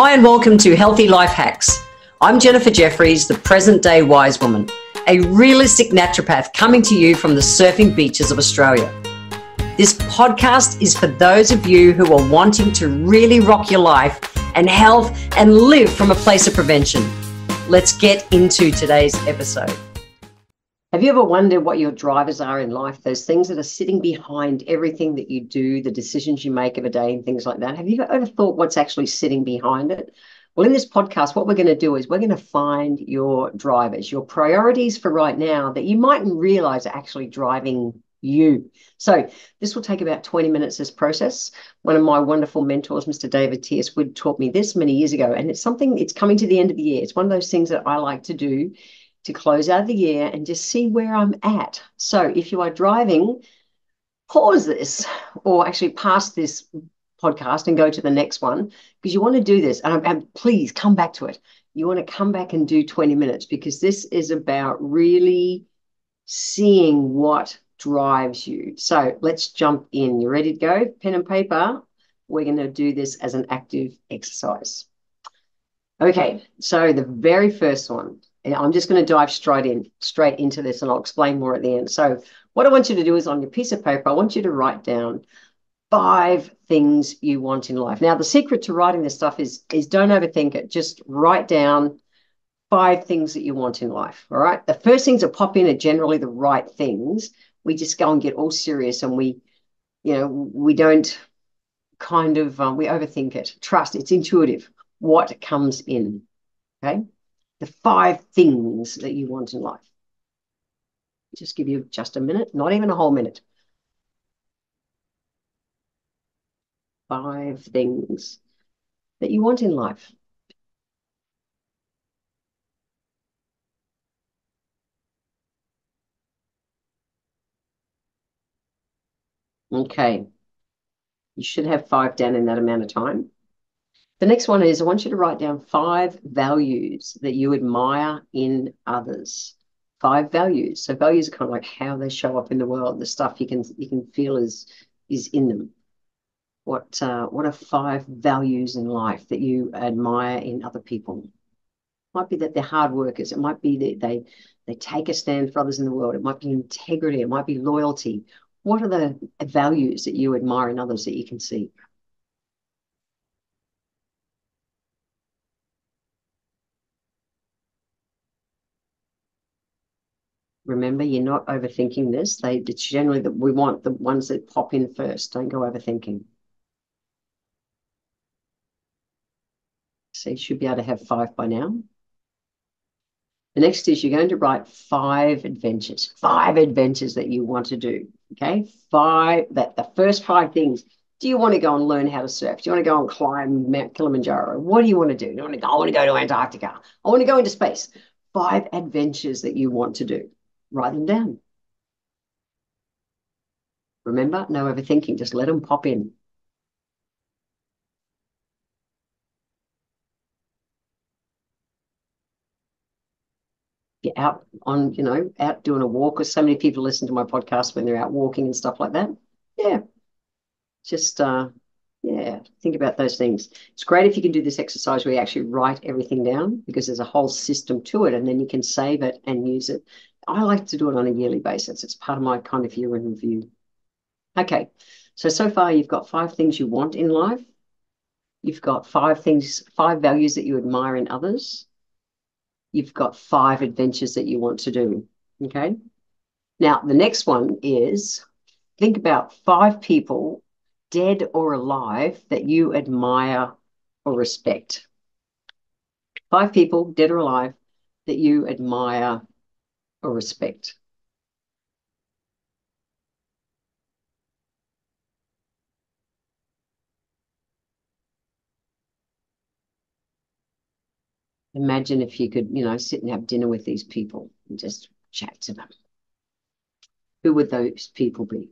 Hi, and welcome to Healthy Life Hacks. I'm Jennifer Jefferies, the present day wise woman, a realistic naturopath coming to you from the surfing beaches of Australia. This podcast is for those of you who are wanting to really rock your life and health and live from a place of prevention. Let's get into today's episode. Have you ever wondered what your drivers are in life? Those things that are sitting behind everything that you do, the decisions you make of a day, and things like that. Have you ever thought what's actually sitting behind it? Well, in this podcast, what we're going to do is we're going to find your drivers, your priorities for right now that you mightn't realize are actually driving you. So this will take about 20 minutes, this process. One of my wonderful mentors, Mr. David T.S. Wood, taught me this many years ago. And it's something, it's coming to the end of the year. It's one of those things that I like to do to close out the year and just see where I'm at. So if you are driving, pause this or actually pass this podcast and go to the next one because you want to do this. And, and please come back to it. You want to come back and do 20 minutes because this is about really seeing what drives you. So let's jump in. You ready to go? Pen and paper. We're going to do this as an active exercise. Okay, so the very first one I'm just going to dive straight in, straight into this, and I'll explain more at the end. So, what I want you to do is on your piece of paper, I want you to write down five things you want in life. Now, the secret to writing this stuff is is don't overthink it. Just write down five things that you want in life. All right. The first things that pop in are generally the right things. We just go and get all serious, and we, you know, we don't kind of um, we overthink it. Trust. It's intuitive. What comes in. Okay the five things that you want in life. Just give you just a minute, not even a whole minute. Five things that you want in life. Okay. You should have five down in that amount of time. The next one is I want you to write down five values that you admire in others. Five values. So values are kind of like how they show up in the world, the stuff you can you can feel is is in them. What uh, what are five values in life that you admire in other people? It might be that they're hard workers. It might be that they they take a stand for others in the world. It might be integrity. It might be loyalty. What are the values that you admire in others that you can see? Remember, you're not overthinking this. They it's generally that we want the ones that pop in first. Don't go overthinking. So you should be able to have five by now. The next is you're going to write five adventures, five adventures that you want to do. Okay, five that the first five things. Do you want to go and learn how to surf? Do you want to go and climb Mount Kilimanjaro? What do you want to do? Do you want to go? I want to go to Antarctica. I want to go into space. Five adventures that you want to do write them down. Remember, no overthinking, just let them pop in. You're out on, you know, out doing a walk, because so many people listen to my podcast when they're out walking and stuff like that. Yeah. Just uh yeah, think about those things. It's great if you can do this exercise where you actually write everything down because there's a whole system to it and then you can save it and use it I like to do it on a yearly basis. It's part of my kind of year in review. Okay, so so far you've got five things you want in life. You've got five things, five values that you admire in others. You've got five adventures that you want to do. Okay. Now, the next one is think about five people, dead or alive, that you admire or respect. Five people, dead or alive, that you admire or respect. Imagine if you could, you know, sit and have dinner with these people and just chat to them. Who would those people be?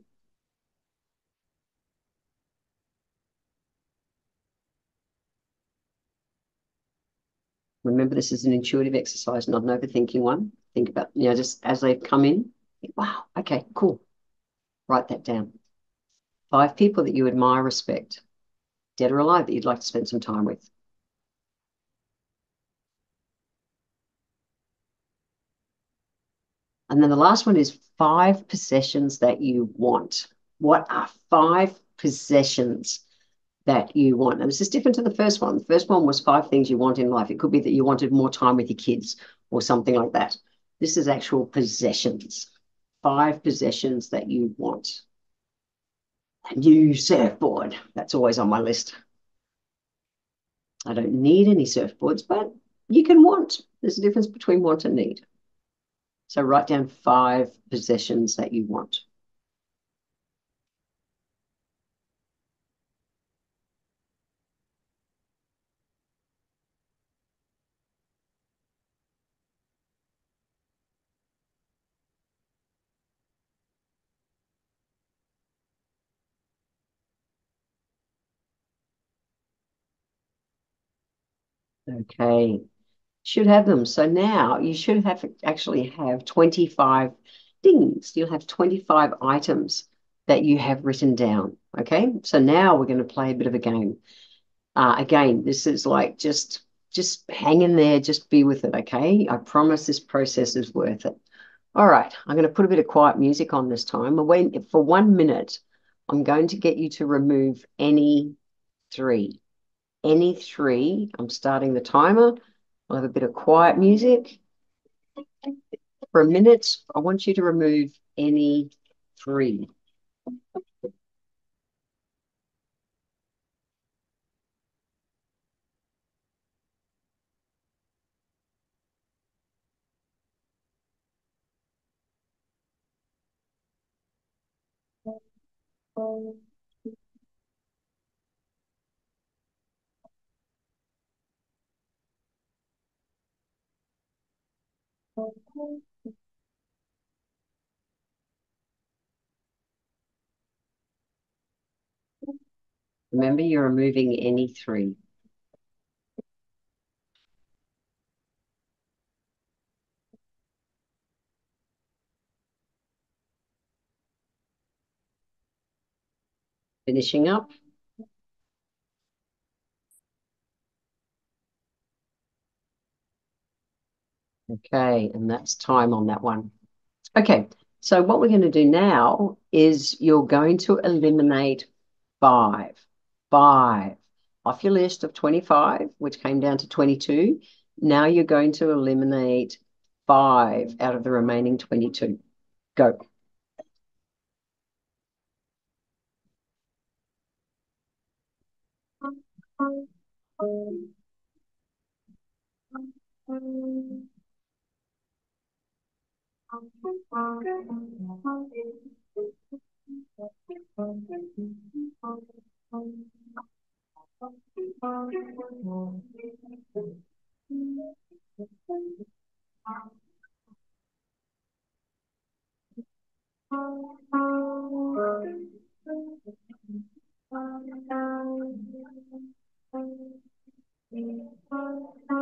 Remember, this is an intuitive exercise, not an overthinking one think about, you know, just as they come in, wow, okay, cool. Write that down. Five people that you admire, respect, dead or alive, that you'd like to spend some time with. And then the last one is five possessions that you want. What are five possessions that you want? And this is different to the first one. The first one was five things you want in life. It could be that you wanted more time with your kids or something like that. This is actual possessions. Five possessions that you want. A new surfboard. That's always on my list. I don't need any surfboards, but you can want. There's a difference between want and need. So write down five possessions that you want. Okay, should have them. So now you should have actually have 25 things. You'll have 25 items that you have written down. Okay, so now we're going to play a bit of a game. Uh, again, this is like just just hang in there, just be with it. Okay, I promise this process is worth it. All right, I'm going to put a bit of quiet music on this time. When for one minute, I'm going to get you to remove any three any three. I'm starting the timer. I'll have a bit of quiet music. For a minute, I want you to remove any three. Remember, you're removing any three. Finishing up. Okay, and that's time on that one. Okay, so what we're going to do now is you're going to eliminate five, five off your list of 25, which came down to 22. Now you're going to eliminate five out of the remaining 22. Go. Removing, not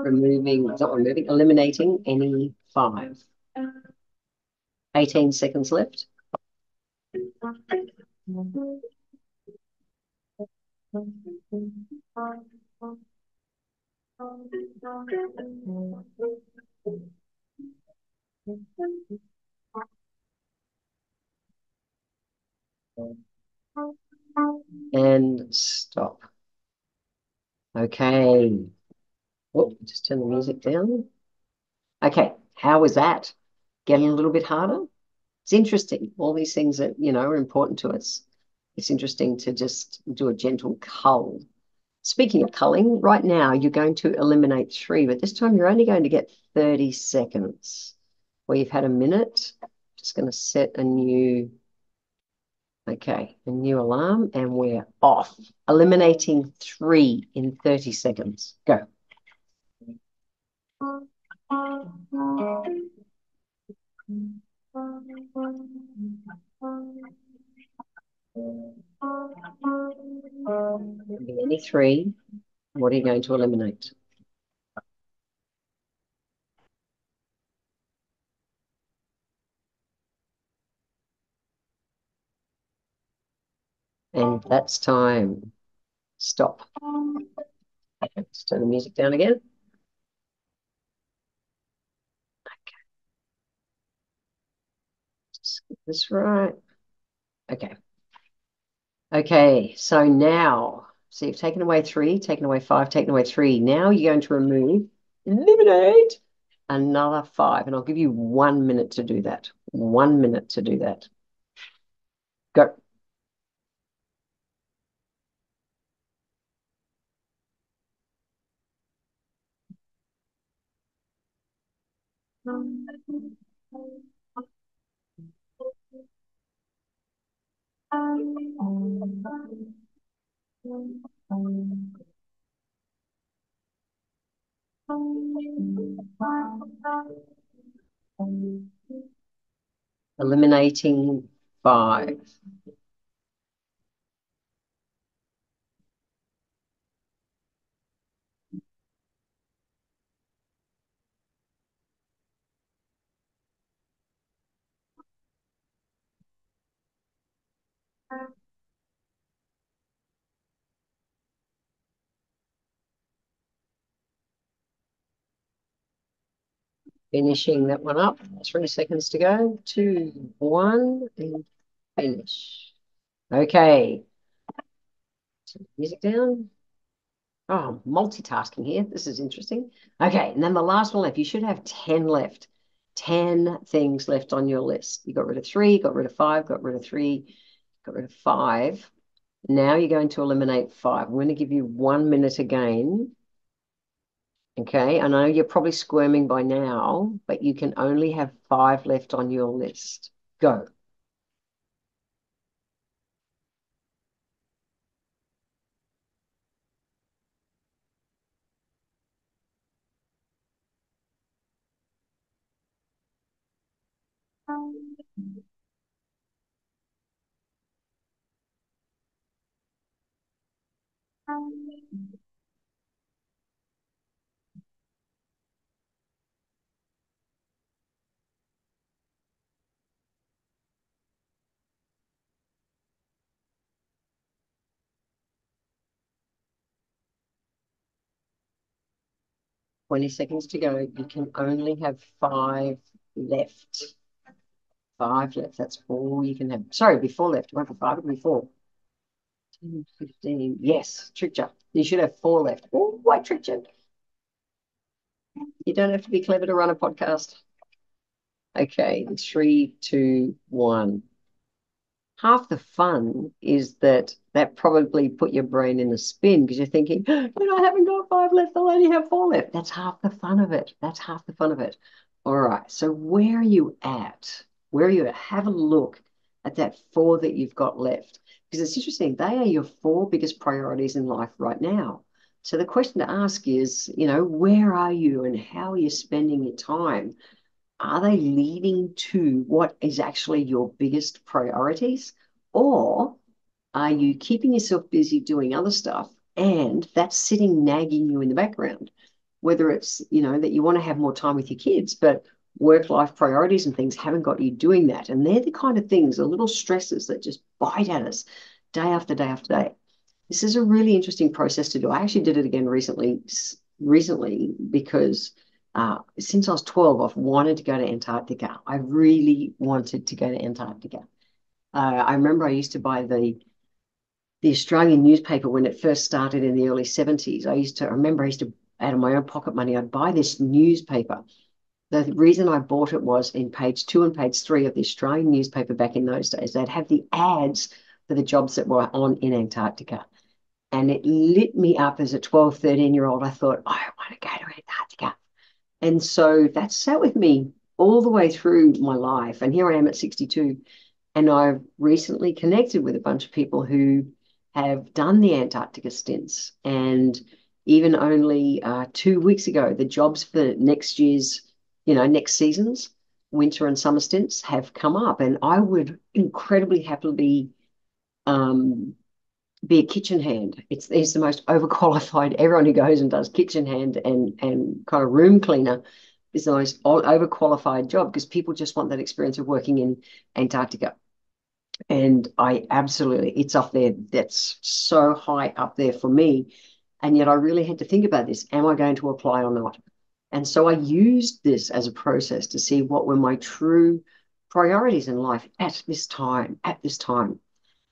removing, eliminating any five. 18 seconds left. And stop. Okay. Oh, just turn the music down. Okay, how was that? Getting a little bit harder? It's interesting. All these things that, you know, are important to us. It's interesting to just do a gentle cull. Speaking of culling, right now you're going to eliminate three, but this time you're only going to get 30 seconds. Well, you've had a minute. Just going to set a new Okay, a new alarm and we're off. Eliminating three in 30 seconds. Go. Any three, what are you going to eliminate? And that's time. Stop. Let's turn the music down again. That's right. Okay. Okay, so now, so you've taken away three, taken away five, taken away three. Now you're going to remove, eliminate another five. And I'll give you one minute to do that. One minute to do that. Go. Eliminating five. Finishing that one up. Three seconds to go. Two, one, and finish. Okay. music down. Oh, multitasking here. This is interesting. Okay, and then the last one left. You should have 10 left. 10 things left on your list. You got rid of three, got rid of five, got rid of three, got rid of five. Now you're going to eliminate five. I'm going to give you one minute again Okay, I know you're probably squirming by now, but you can only have five left on your list. Go. Um. 20 seconds to go. You can only have five left. Five left. That's all you can have. Sorry, before left. You went for five or before? 10, 15. Yes, tricked you. You should have four left. Oh, I tricked you. You don't have to be clever to run a podcast. Okay, three, two, one half the fun is that that probably put your brain in a spin because you're thinking, but I haven't got five left, I'll only have four left. That's half the fun of it. That's half the fun of it. All right. So where are you at? Where are you at? Have a look at that four that you've got left. Because it's interesting, they are your four biggest priorities in life right now. So the question to ask is, you know, where are you and how are you spending your time? Are they leading to what is actually your biggest priorities? Or are you keeping yourself busy doing other stuff and that's sitting nagging you in the background? Whether it's, you know, that you want to have more time with your kids, but work life priorities and things haven't got you doing that. And they're the kind of things, the little stresses that just bite at us day after day after day. This is a really interesting process to do. I actually did it again recently, recently because uh, since I was 12, I've wanted to go to Antarctica. I really wanted to go to Antarctica. Uh, I remember I used to buy the the Australian newspaper when it first started in the early 70s. I used to I remember I used to out of my own pocket money, I'd buy this newspaper. The reason I bought it was in page two and page three of the Australian newspaper back in those days, they'd have the ads for the jobs that were on in Antarctica. And it lit me up as a 12, 13 year old. I thought, I want to go to Antarctica. And so that sat with me all the way through my life. And here I am at 62. And I've recently connected with a bunch of people who have done the Antarctica stints. And even only uh, two weeks ago, the jobs for next year's, you know, next season's winter and summer stints have come up. And I would incredibly happily um, be a kitchen hand. It's he's the most overqualified. Everyone who goes and does kitchen hand and and kind of room cleaner is the most overqualified job because people just want that experience of working in Antarctica. And I absolutely, it's up there. That's so high up there for me. And yet I really had to think about this. Am I going to apply or not? And so I used this as a process to see what were my true priorities in life at this time, at this time.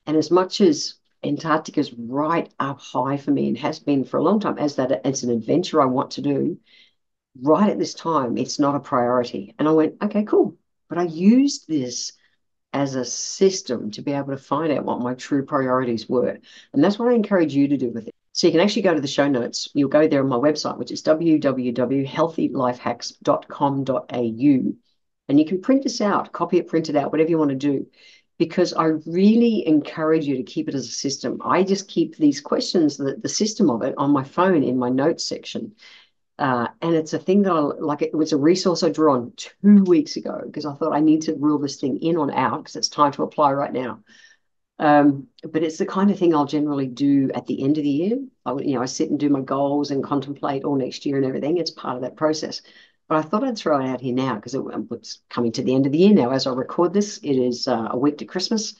And as much as Antarctica is right up high for me and has been for a long time, as that it's an adventure I want to do, right at this time, it's not a priority. And I went, okay, cool. But I used this as a system to be able to find out what my true priorities were. And that's what I encourage you to do with it. So you can actually go to the show notes. You'll go there on my website, which is www.healthylifehacks.com.au. And you can print this out, copy it, print it out, whatever you want to do. Because I really encourage you to keep it as a system. I just keep these questions, the, the system of it, on my phone in my notes section. Uh, and it's a thing that I like. It was a resource I drew on two weeks ago because I thought I need to rule this thing in on out because it's time to apply right now. Um, but it's the kind of thing I'll generally do at the end of the year. I, you know, I sit and do my goals and contemplate all next year and everything. It's part of that process. But I thought I'd throw it out here now because it, it's coming to the end of the year now. As I record this, it is uh, a week to Christmas.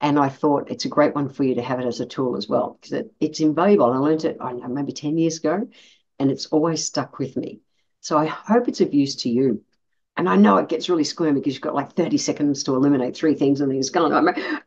And I thought it's a great one for you to have it as a tool as well because it, it's invaluable. I learned it, I know, maybe 10 years ago, and it's always stuck with me. So I hope it's of use to you. And I know it gets really squirmy because you've got like 30 seconds to eliminate three things and then it's gone.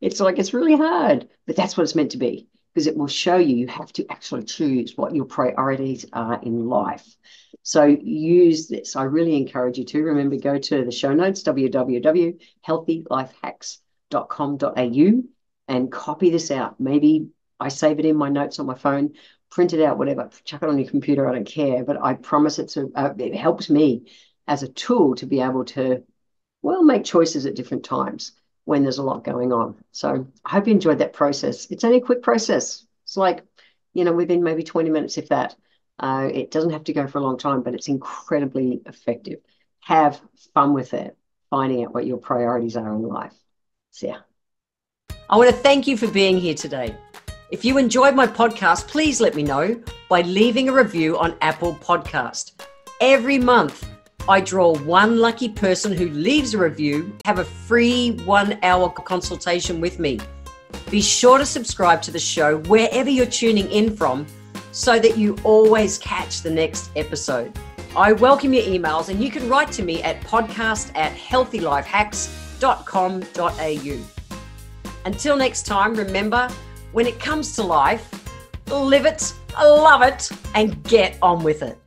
It's like it's really hard, but that's what it's meant to be because it will show you you have to actually choose what your priorities are in life. So use this. I really encourage you to remember go to the show notes www.healthylifehacks.com.au and copy this out. Maybe I save it in my notes on my phone, print it out, whatever, chuck it on your computer. I don't care, but I promise it's a, uh, it helps me as a tool to be able to well make choices at different times when there's a lot going on. So I hope you enjoyed that process. It's only a quick process. It's like, you know, within maybe 20 minutes, if that. Uh, it doesn't have to go for a long time, but it's incredibly effective. Have fun with it, finding out what your priorities are in life. See ya. I want to thank you for being here today. If you enjoyed my podcast, please let me know by leaving a review on Apple Podcast. Every month, I draw one lucky person who leaves a review, have a free one hour consultation with me. Be sure to subscribe to the show wherever you're tuning in from so that you always catch the next episode. I welcome your emails and you can write to me at podcast at healthylifehacks.com.au. Until next time, remember when it comes to life, live it, love it, and get on with it.